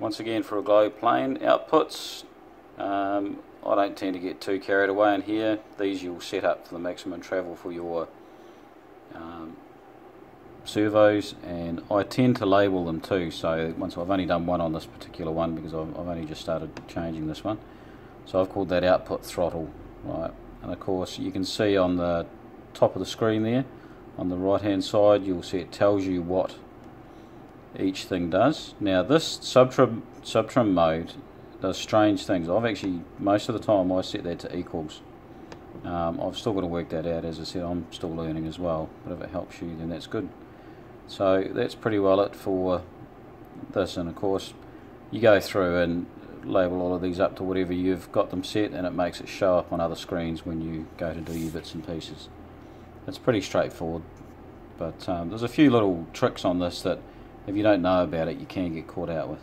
Once again for a glow plane outputs, um, I don't tend to get too carried away in here. These you'll set up for the maximum travel for your um, servos and I tend to label them too. So once I've only done one on this particular one because I've, I've only just started changing this one. So I've called that output throttle right? And of course you can see on the top of the screen there on the right hand side you'll see it tells you what each thing does. Now this subtrim subtrim mode does strange things. I've actually most of the time I set that to equals. Um, I've still got to work that out. As I said I'm still learning as well. But if it helps you then that's good. So that's pretty well it for this and of course. You go through and label all of these up to whatever you've got them set and it makes it show up on other screens when you go to do your bits and pieces. It's pretty straightforward. But um, there's a few little tricks on this that if you don't know about it you can get caught out with.